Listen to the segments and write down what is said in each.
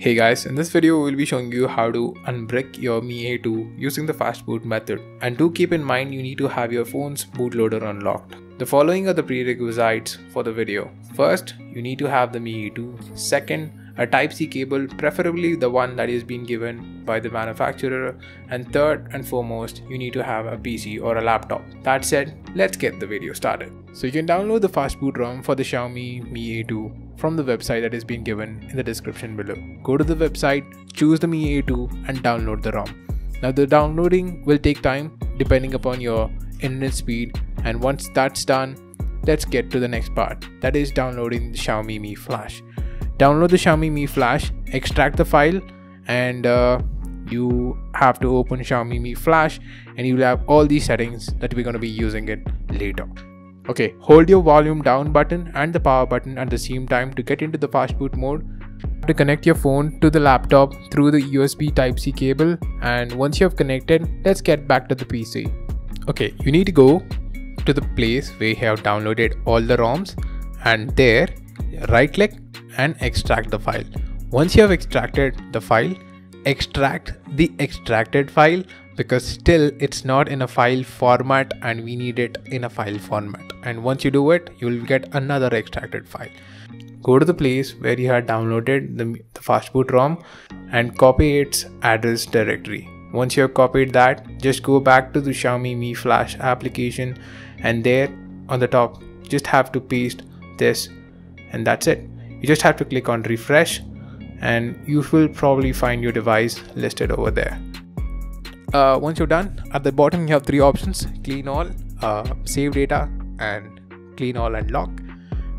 Hey guys, in this video we'll be showing you how to unbrick your Mi A2 using the fast boot method. And do keep in mind you need to have your phone's bootloader unlocked. The following are the prerequisites for the video. First, you need to have the Mi A2. Second, a Type-C cable, preferably the one that is being given by the manufacturer. And third and foremost, you need to have a PC or a laptop. That said, let's get the video started. So you can download the fast boot ROM for the Xiaomi Mi A2 from the website that is being given in the description below. Go to the website, choose the Mi A2 and download the ROM. Now the downloading will take time depending upon your internet speed and once that's done, let's get to the next part that is downloading the Xiaomi Mi Flash. Download the Xiaomi Mi Flash, extract the file and uh, you have to open Xiaomi Mi Flash and you will have all these settings that we're going to be using it later. Okay, hold your volume down button and the power button at the same time to get into the fast boot mode. To connect your phone to the laptop through the USB Type-C cable and once you have connected, let's get back to the PC. Okay, you need to go to the place where you have downloaded all the ROMs and there right click and extract the file. Once you have extracted the file, extract the extracted file because still it's not in a file format and we need it in a file format. And once you do it you will get another extracted file. Go to the place where you had downloaded the, the fastboot rom and copy its address directory. Once you have copied that just go back to the xiaomi mi flash application and there on the top just have to paste this and that's it you just have to click on refresh and you will probably find your device listed over there. Uh, once you're done at the bottom you have three options. Clean all uh, save data and clean all and lock.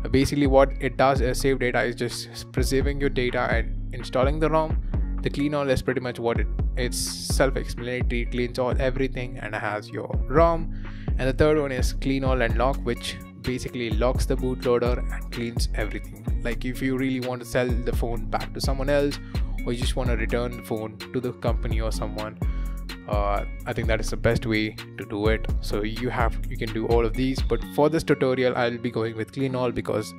Uh, basically what it does is save data is just preserving your data and installing the rom. The clean all is pretty much what it it's self-explanatory. It cleans all everything and has your rom. And the third one is clean all and lock which basically locks the bootloader and cleans everything. Like if you really want to sell the phone back to someone else or you just want to return the phone to the company or someone uh, I think that is the best way to do it. So you have you can do all of these. But for this tutorial I'll be going with clean all because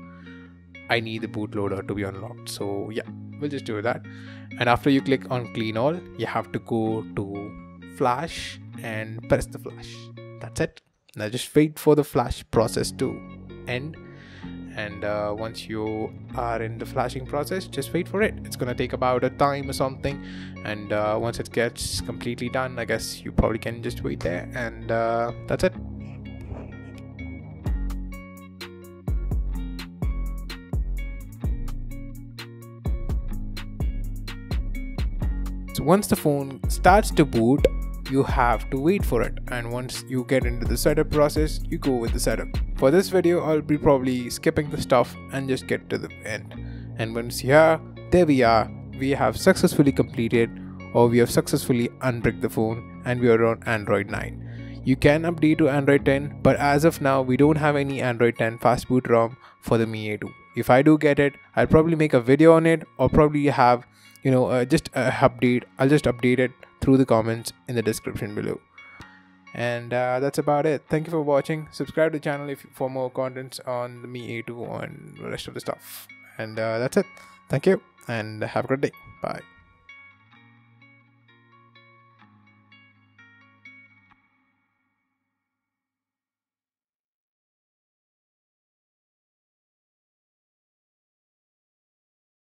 I need the bootloader to be unlocked. So yeah we'll just do that. And after you click on clean all you have to go to flash and press the flash. That's it now just wait for the flash process to end. And uh, once you are in the flashing process just wait for it. It's gonna take about a time or something. And uh, once it gets completely done i guess you probably can just wait there. And uh, that's it. So once the phone starts to boot you have to wait for it. And once you get into the setup process you go with the setup. For this video i'll be probably skipping the stuff and just get to the end. And once here there we are. We have successfully completed or we have successfully unbricked the phone and we are on android 9 you can update to android 10 but as of now we don't have any android 10 fast boot rom for the mi a2 if i do get it i'll probably make a video on it or probably have you know uh, just a update i'll just update it through the comments in the description below. And uh, that's about it. Thank you for watching. Subscribe to the channel if for more contents on the mi a2 and the rest of the stuff. And uh, that's it. Thank you and have a great day. Bye